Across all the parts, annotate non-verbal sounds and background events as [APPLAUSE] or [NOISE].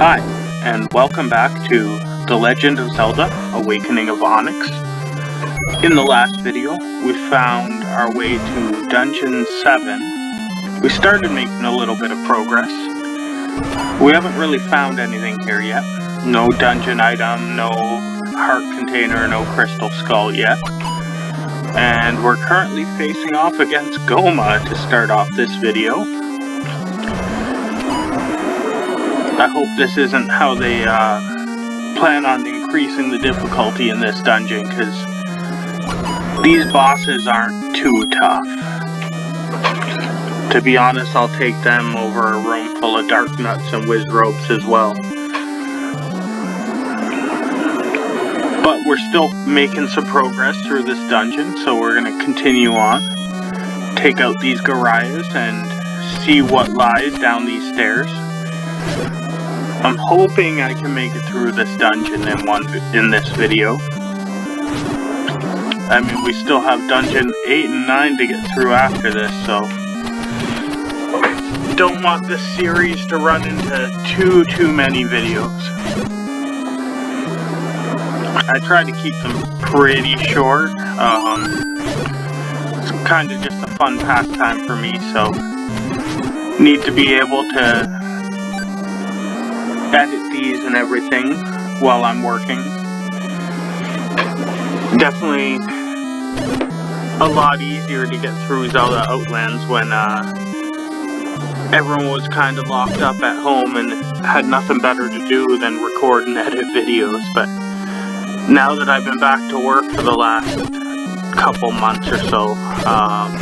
Hi, and welcome back to The Legend of Zelda Awakening of Onyx. In the last video, we found our way to Dungeon 7. We started making a little bit of progress. We haven't really found anything here yet. No dungeon item, no heart container, no crystal skull yet. And we're currently facing off against Gohma to start off this video. I hope this isn't how they uh, plan on increasing the difficulty in this dungeon, because these bosses aren't too tough. To be honest, I'll take them over a room full of Darknuts and Wizzrobes as well. But we're still making some progress through this dungeon, so we're going to continue on. Take out these Goriyas and see what lies down these stairs. I'm hoping I can make it through this dungeon in one in this video. I mean, we still have dungeon 8 and 9 to get through after this, so... Don't want this series to run into too, too many videos. I try to keep them pretty short. Um, it's kind of just a fun pastime for me, so... Need to be able to edit these and everything while I'm working. Definitely a lot easier to get through Zelda Outlands when uh, everyone was kind of locked up at home and had nothing better to do than record and [LAUGHS] edit videos. But now that I've been back to work for the last couple months or so, um,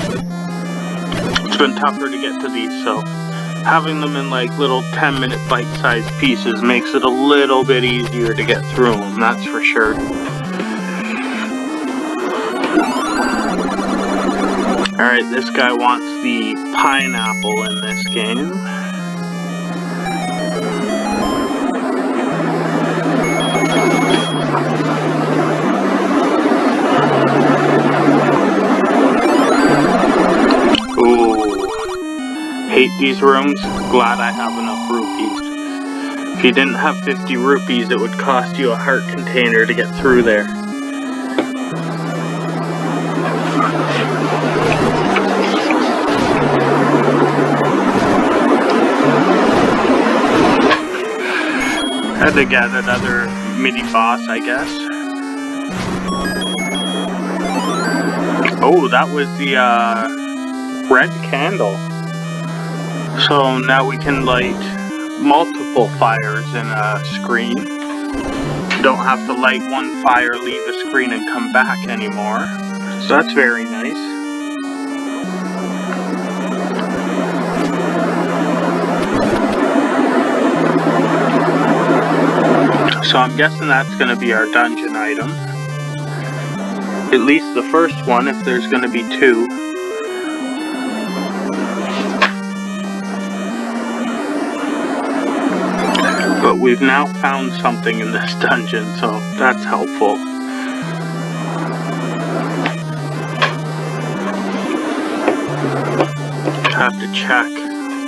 it's been tougher to get to these, so having them in like little 10 minute bite-sized pieces makes it a little bit easier to get through them, that's for sure. Alright, this guy wants the pineapple in this game. These rooms. Glad I have enough rupees. If you didn't have 50 rupees, it would cost you a heart container to get through there. Had to get another mini boss, I guess. Oh, that was the uh, red candle. So now we can light multiple fires in a screen. Don't have to light one fire, leave the screen, and come back anymore. So that's very nice. So I'm guessing that's going to be our dungeon item. At least the first one, if there's going to be two. But we've now found something in this dungeon, so that's helpful. Have to check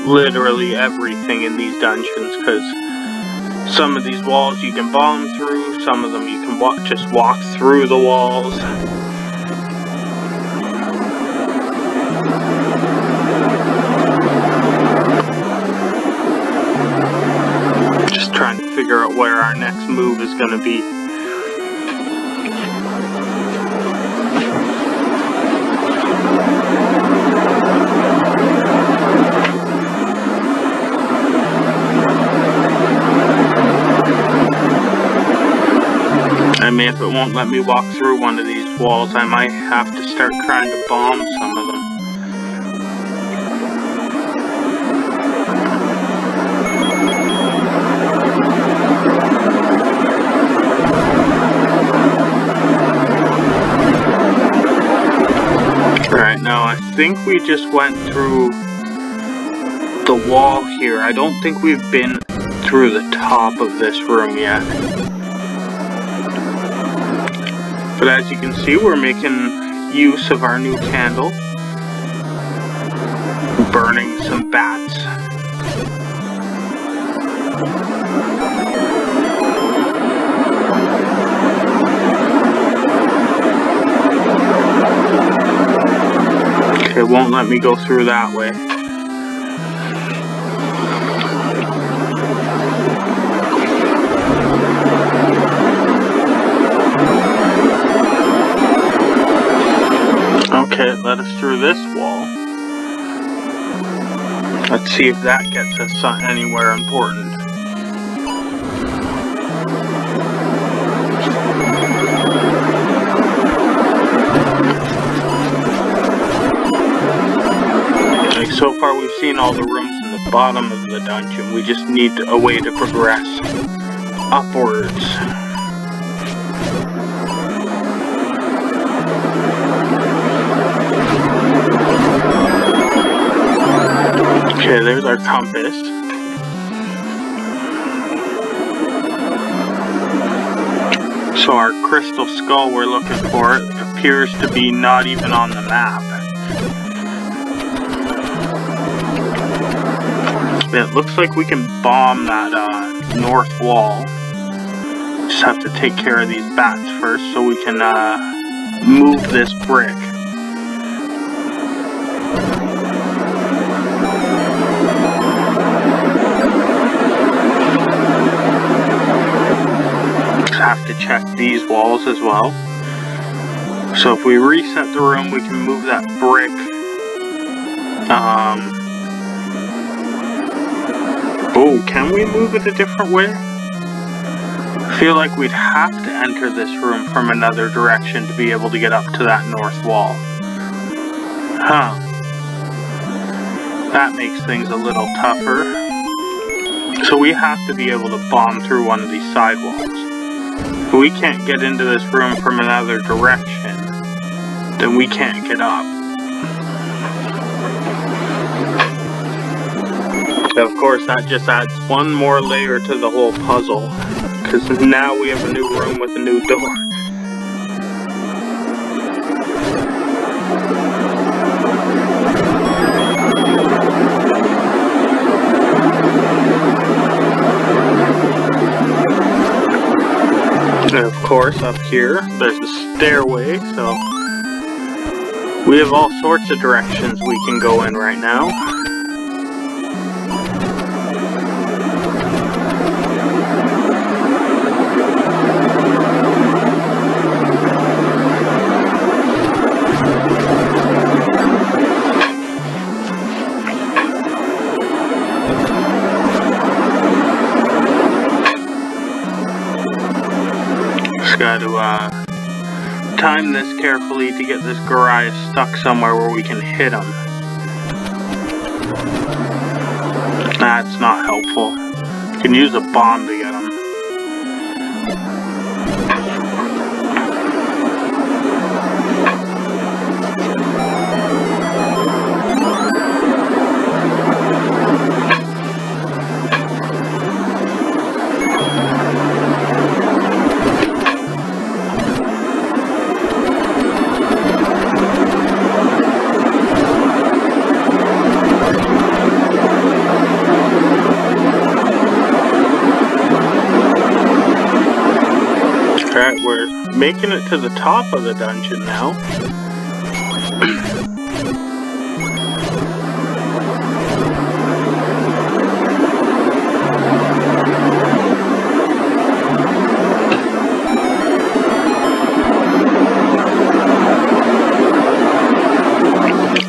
literally everything in these dungeons, because some of these walls you can bomb through, some of them you can wa just walk through the walls. Figure out where our next move is going to be. I mean, if it won't let me walk through one of these walls, I might have to start trying to bomb some of think we just went through the wall here. I don't think we've been through the top of this room yet. But as you can see, we're making use of our new candle. Burning some bats. Won't let me go through that way. Okay, let us through this wall. Let's see if that gets us anywhere important. So far we've seen all the rooms in the bottom of the dungeon. We just need a way to progress upwards. Okay, there's our compass. So our crystal skull we're looking for appears to be not even on the map. It looks like we can bomb that uh, north wall. Just have to take care of these bats first so we can uh, move this brick. have to check these walls as well. So if we reset the room, we can move that brick. Um, oh, can we move it a different way? I feel like we'd have to enter this room from another direction to be able to get up to that north wall. Huh. That makes things a little tougher. So we have to be able to bomb through one of these side walls. If we can't get into this room from another direction, then we can't get up. Of course, that just adds one more layer to the whole puzzle, because now we have a new room with a new door. And of course, up here, there's a stairway, so we have all sorts of directions we can go in right now. Got to uh, time this carefully to get this Goriya stuck somewhere where we can hit him. That's not helpful. You can use a bomb to get him. Making it to the top of the dungeon now.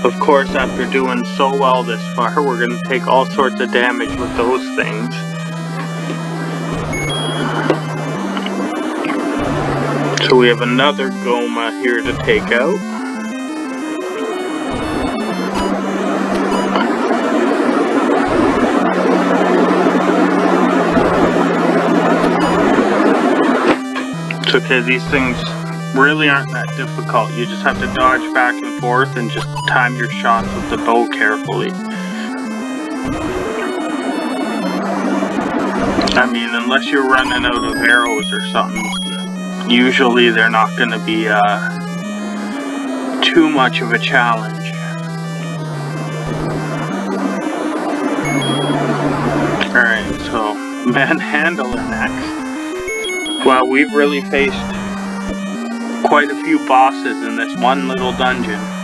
Of course, after doing so well this far, we're going to take all sorts of damage with those things. So we have another Gohma here to take out. It's okay, these things really aren't that difficult. You just have to dodge back and forth and just time your shots with the bow carefully. I mean, unless you're running out of arrows or something, usually they're not going to be uh, too much of a challenge. Alright, so [LAUGHS] Manhandla next. Well, we've really faced quite a few bosses in this one little dungeon.